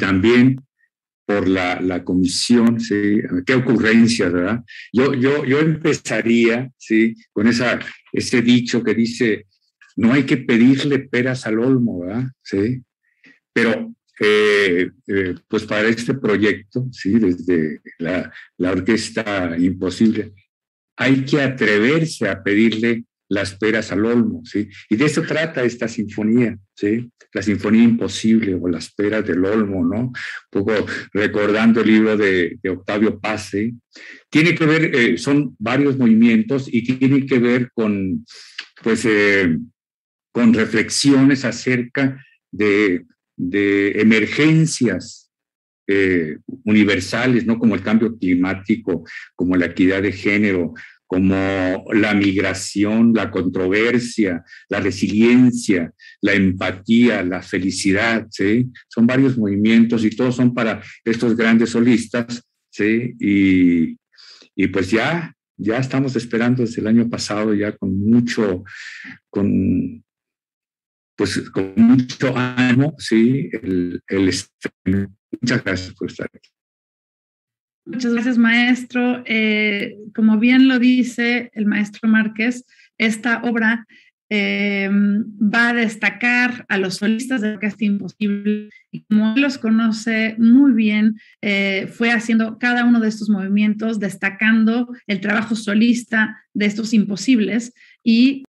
también por la, la comisión, ¿sí? Qué ocurrencia, ¿verdad? Yo, yo, yo empezaría, ¿sí? Con esa, ese dicho que dice, no hay que pedirle peras al olmo, ¿verdad? Sí. Pero, eh, eh, pues para este proyecto, ¿sí? Desde la, la Orquesta Imposible, hay que atreverse a pedirle las peras al olmo, ¿sí? Y de eso trata esta sinfonía, ¿sí? La sinfonía imposible o las peras del olmo, ¿no? Un poco recordando el libro de, Octavio Pase. Tiene que ver, eh, son varios movimientos y tiene que ver con, pues, eh, con reflexiones acerca de, de emergencias eh, universales, ¿no? Como el cambio climático, como la equidad de género, como la migración, la controversia, la resiliencia, la empatía, la felicidad, ¿sí? Son varios movimientos y todos son para estos grandes solistas, ¿sí? Y, y pues ya, ya estamos esperando desde el año pasado ya con mucho, con, pues con mucho ánimo, ¿sí? El, el, muchas gracias por estar aquí. Muchas gracias, maestro. Eh, como bien lo dice el maestro Márquez, esta obra eh, va a destacar a los solistas de Orquesta Imposible y como él los conoce muy bien, eh, fue haciendo cada uno de estos movimientos, destacando el trabajo solista de estos imposibles y